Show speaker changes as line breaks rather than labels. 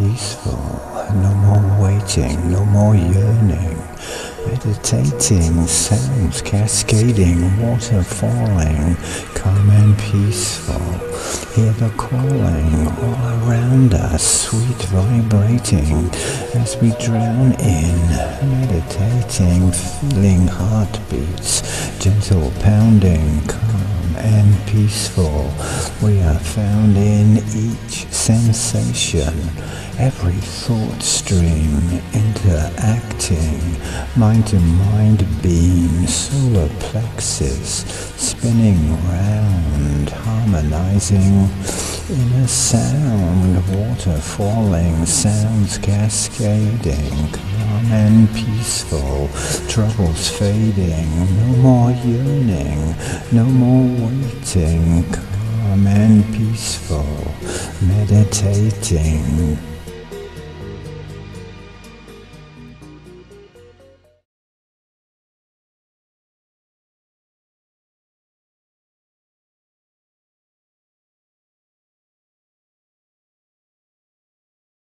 peaceful. No more waiting, no more yearning. Meditating sounds cascading, water falling, calm and peaceful. Hear the calling all around us, sweet vibrating as we drown in. Meditating, feeling heartbeats, gentle pounding, calm and peaceful. We are found in each sensation, every thought stream interacting, mind to mind beam, solar plexus spinning round, harmonizing. In a sound, water falling, sounds cascading, calm and peaceful, troubles fading, no more yearning, no more waiting, calm and peaceful, meditating,